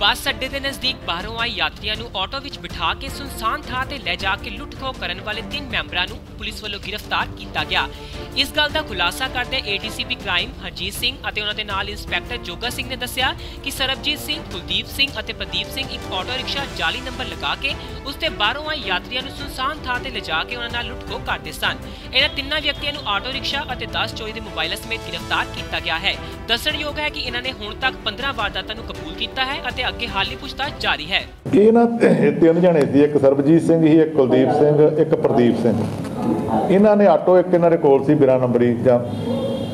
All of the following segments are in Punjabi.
ਬੱਸ ਅੱਡੇ ਦੇ ਨਜ਼ਦੀਕ ਬਾਹਰੋਂ ਆਏ ਯਾਤਰੀਆਂ ਨੂੰ ਆਟੋ ਵਿੱਚ ਬਿਠਾ ਕੇ ਸੁਨਸਾਨ ਥਾਂ ਤੇ ਲੈ ਜਾ ਕੇ ਲੁੱਟ-ਖੋਹ ਕਰਨ ਵਾਲੇ ਤਿੰਨ ਮੈਂਬਰਾਂ ਨੂੰ ਪੁਲਿਸ ਵੱਲੋਂ ਗ੍ਰਿਫਤਾਰ ਕੀਤਾ ਗਿਆ। ਇਸ ਗੱਲ ਦਾ ਖੁਲਾਸਾ ਕਰਦੇ ਏਡੀਸੀਪੀ ਕ੍ਰਾਈਮ ਹਰਜੀਤ ਸਿੰਘ ਅਤੇ ਉਹਨਾਂ ਦੇ ਨਾਲ ਇੰਸਪੈਕਟਰ ਜੋਗਾ ਸਿੰਘ ਨੇ ਦੱਸਿਆ ਕਿ ਸਰਬਜੀਤ ਸਿੰਘ, ਕੁਲਦੀਪ ਸਿੰਘ ਅਤੇ ਪ੍ਰਦੀਪ ਸਿੰਘ ਇੱਕ ਆਟੋ ਰਿਕਸ਼ਾ ਜਾਲੀ ਨੰਬਰ ਲਗਾ ਕੇ ਉਸ ਤੇ ਬਾਹਰੋਂ ਆਏ ਯਾਤਰੀਆਂ ਨੂੰ ਸੁਨਸਾਨ ਥਾਂ ਤੇ ਲਿਜਾ ਕੇ ਉਹਨਾਂ ਨਾਲ ਲੁੱਟ-ਖੋਹ ਕਰਦੇ ਸਨ। ਇਹਨਾਂ ਤਿੰਨਾਂ ਵਿਅਕਤੀਆਂ ਨੂੰ ਆਟੋ ਰਿਕਸ਼ਾ ਅਤੇ 10 ਚੋਰੀ ਦੇ ਮੋਬਾਈਲਾਂ ਸਮੇਤ ਗ੍ਰਿਫਤਾਰ ਕੀਤਾ ਗਿਆ ਹੈ। ਦੱਸਣਯੋਗ ਹੈ ਕਿ ਇਹਨਾਂ ਨੇ ਹੁਣ ਤੱਕ 15 ਵਾਰਦਾਤਾਂ ਨੂੰ ਕਬੂਲ ਕੀਤਾ ਹੈ ਅਤੇ ਅੱਗੇ ਹਾਲੀ ਪੁੱਛਤਾਛ ਜਾਰੀ ਹੈ। ਇਹ ਨਾ ਤਿੰਨ ਜਣੇ ਸੀ ਇੱਕ ਸਰਬਜੀਤ ਸਿੰਘ ਸੀ ਇੱਕ ਕੁਲਦੀਪ ਸਿੰਘ ਇੱਕ ਪ੍ਰਦੀਪ ਸਿੰਘ। ਇਹਨਾਂ ਨੇ ਆਟੋ ਇੱਕ ਇਹਨਾਂ ਦੇ ਕੋਲ ਸੀ ਬਿਨਾ ਨੰਬਰੀ ਜਾਂ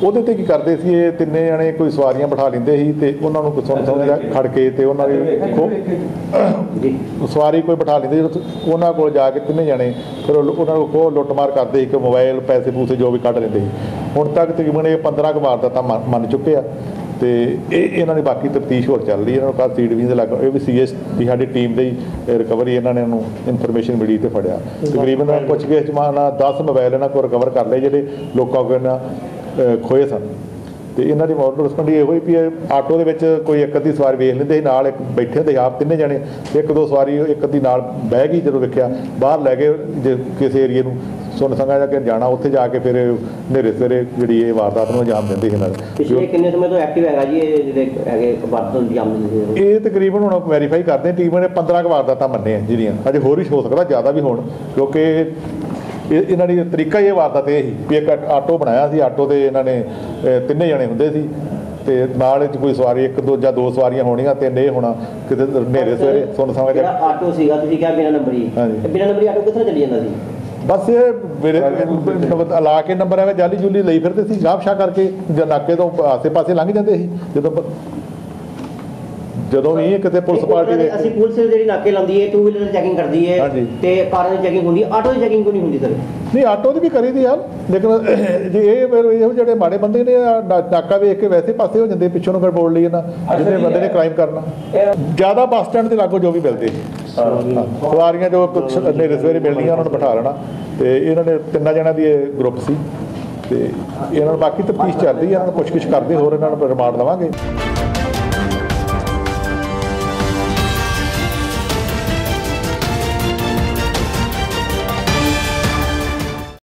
ਉਹਦੇ ਤੇ ਕੀ ਕਰਦੇ ਸੀ ਇਹ ਤਿੰਨੇ ਜਣੇ? ਕੋਈ ਸਵਾਰੀਆਂ ਬਿਠਾ ਲੈਂਦੇ ਸੀ ਤੇ ਉਹਨਾਂ ਨੂੰ ਸੁਣ ਸਮਝਦਾ ਖੜ ਕੇ ਤੇ ਉਹਨਾਂ ਦੇ ਖੋ- ਸਵਾਰੀ ਕੋਈ ਬਿਠਾ ਲੈਂਦੇ ਸੀ, ਉਹਨਾਂ ਕੋਲ ਜਾ ਕੇ ਤਿੰਨੇ ਜਣੇ ਫਿਰ ਉਹ- ਉਹਨਾਂ ਨੂੰ ਕੋ ਲੁੱਟਮਾਰ ਕਰਦੇ ਸੀ ਕਿ ਮੋਬਾਈਲ ਪੈਸੇ ਪੂਸੇ ਜੋ ਵੀ ਕੱਢ ਲੈਂਦੇ ਸੀ। ਹੁਣ ਤੱਕ ਤਕਰੀਬਨ ਇਹ 15 ਕੁ ਵਾਰ ਦਾ ਤਾਂ ਮੰਨ ਚੁੱਕੇ ਆ ਤੇ ਇਹ ਇਹਨਾਂ ਦੀ ਬਾਕੀ ਤਫਤੀਸ਼ ਹੋਰ ਚੱਲ ਰਹੀ ਹੈ। ਇਹਨਾਂ ਨੂੰ ਕੱਲ ਸੀਡ ਵੀ ਦੇ ਲੱਗ ਇਹ ਵੀ ਸੀਐਸ ਦੀ ਸਾਡੀ ਟੀਮ ਦੇ ਰਿਕਵਰੀ ਇਹਨਾਂ ਨੇ ਇਹਨੂੰ ਇਨਫੋਰਮੇਸ਼ਨ ਮਿਲੀ ਤੇ ਫੜਿਆ। ਤਕਰੀਬਨ ਪੁੱਛ ਕੇ ਜਮਾਨਾ 10 ਮੋਬਾਈਲ ਇਹਨਾਂ ਕੋਲ ਰਿਕਵਰ ਕਰ ਲਏ ਜਿਹੜੇ ਲੋਕਾਂ ਕੋਲ ਇਹਨਾਂ ਖੋਏ ਸਨ। ਤੇ ਇਹਨਾਂ ਦੀ ਮੋਡਲ ਰਿਸਪੌਂਡੀ ਇਹੋ ਹੀ ਵੀ ਆਟੋ ਦੇ ਵਿੱਚ ਕੋਈ ਇੱਕ ਅੱਧੀ ਸਵਾਰੀ ਵੇਖ ਲੈਂਦੇ ਸੀ ਨਾਲ ਇੱਕ ਬੈਠੇ ਸੀ ਆਪ ਤਿੰਨੇ ਜਣੇ। ਇੱਕ ਦੋ ਸਵਾਰੀ ਇੱਕ ਅੱਧੀ ਨਾਲ ਬਹਿ ਗਈ ਜਦੋਂ ਵੇਖਿਆ ਬਾਹਰ ਲੈ ਗਏ ਜੇ ਕਿਸੇ ਏਰੀਏ ਨੂੰ। ਸੁਣ ਸੰਗਾ ਜਾ ਕੇ ਜਾਣਾ ਉੱਥੇ ਜਾ ਕੇ ਫਿਰ ਹਨੇਰੇ ਸਵੇਰੇ ਜਿਹੜੀ ਇਹ ਵਾਰਦਾਤ ਨੂੰ ਅੰਜਾਮ ਦਿੰਦੇ ਸੀ ਨਾਲ। ਪਿਛਲੇ ਕਿੰਨੇ ਸਮੇਂ ਤੋਂ ਐਕਟਿਵ ਹੈਗਾ ਜੀ ਇਹ ਜਿਹੜੇ ਹੈਗੇ ਵਰਤੋਂ ਦੀ ਆਮਦ ਇਹ ਤਕਰੀਬਨ ਹੁਣ ਵੈਰੀਫਾਈ ਕਰਦੇ ਆ ਟੀਮ ਨੇ 15 ਕੁ ਵਾਰਦਾਤਾਂ ਮੰਨੇ ਆ ਜਿਹੜੀਆਂ। ਅਜੇ ਹੋਰ ਵੀ ਹੋ ਸਕਦਾ ਜ਼ਿਆਦਾ ਵੀ ਹੋਣ ਕਿਉਂਕਿ ਇਹ ਇਹਨਾਂ ਦੀ ਤਰੀਕਾ ਇਹ ਵਾਰਦਾਤ ਇਹ ਸੀ ਵੀ ਇੱਕ ਆਟੋ ਬਣਾਇਆ ਸੀ ਆਟੋ ਤੇ ਇਹਨਾਂ ਨੇ ਤਿੰਨੇ ਜਣੇ ਹੁੰਦੇ ਸੀ ਤੇ ਨਾਲ ਚ ਕੋਈ ਸਵਾਰੀ ਇੱਕ ਦੋ ਜਾਂ ਦੋ ਸਵਾਰੀਆਂ ਹੋਣੀਆਂ ਤਿੰਨ ਇਹ ਹੋਣਾ ਕਿਤੇ ਹਨੇਰੇ ਸਵੇਰੇ ਸੁਣ ਸਮਝ ਆਟੋ ਸੀਗਾ ਤੁਸੀਂ ਕਿਹਾ ਬਿਨਾ ਨੰਬਰੀ। ਬਿਨਾ ਨੰਬਰੀ ਆਟੋ ਕਿੱਥੇ ਚੱਲੀ ਜਾਂਦਾ ਸੀ? ਬਸ ਇਹ ਮੇਰੇ ਲਾ ਕੇ ਨੰਬਰ ਐਵੇਂ ਜਾਲੀ ਜੁਲੀ ਲਈ ਫਿਰਦੇ ਸੀ ਗਾਫ ਸ਼ਾ ਕਰਕੇ ਜਾਂ ਨਾਕੇ ਤੋਂ ਆਸੇ ਪਾਸੇ ਲੰਘ ਜਾਂਦੇ ਸੀ ਜਦੋਂ ਜਦੋਂ ਵੀ ਕਿਤੇ ਪੁਲਿਸ ਪਾਰਟੀ ਦੇ ਅਸੀਂ ਪੁਲਿਸ ਜਿਹੜੀ ਨਾਕੇ ਲਾਉਂਦੀ ਹੈ ਟੂ ਵੀਲਰ ਦੀ ਚੈਕਿੰਗ ਕਰਦੀ ਹੈ। ਤੇ ਕਾਰਾਂ ਦੀ ਚੈਕਿੰਗ ਹੁੰਦੀ ਹੈ ਆਟੋ ਦੀ ਚੈਕਿੰਗ ਕੋਈ ਨਹੀਂ ਹੁੰਦੀ ਸਰ ਨਹੀਂ ਆਟੋ ਦੀ ਵੀ ਕਰੀ ਦੀ ਯਾਰ ਲੇਕਿਨ ਜੇ ਇਹ ਫਿਰ ਇਹੋ ਜਿਹੜੇ ਮਾੜੇ ਬੰਦੇ ਨੇ ਨਾ- ਨਾਕਾ ਵੇਖ ਕੇ ਵੈਸੇ ਪਾਸੇ ਹੋ ਜਾਂਦੇ ਪਿੱਛੋਂ ਨੂੰ ਫਿਰ ਬੋਲ ਲਈ ਇਹਨਾਂ ਜਿਹਨੇ ਬੰਦੇ ਨੇ ਕ੍ਰਾਈਮ ਕਰਨਾ ਜ਼ਿਆਦਾ ਬੱਸ ਸਟੈਂਡ ਦੇ ਲਾਗੋ ਜੋ ਵੀ ਮਿਲਦੇ। ਸਵਾਰੀਆਂ ਜੋ ਕੁਛ ਹਨੇਰੇ ਸਵੇਰੇ ਮਿਲਣੀਆਂ, ਉਹਨਾਂ ਨੂੰ ਬਿਠਾ ਲੈਣਾ। ਤੇ ਇਹਨਾਂ ਨੇ ਤਿੰਨਾਂ ਜਣਿਆਂ ਦੀ ਇਹ ਗਰੁੱਪ ਸੀ। ਤੇ ਇਹਨਾਂ ਨੂੰ ਬਾਕੀ ਤਫਤੀਸ਼ ਚੱਲਦੀ ਹੈ ਇਹਨਾਂ ਨੂੰ ਪੁੱਛਗਿੱਛ ਕਰਦੇ, ਹੋਰ ਇਹਨਾਂ ਨੂੰ ਰਿਮਾਂਡ ਲਵਾਂਗੇ।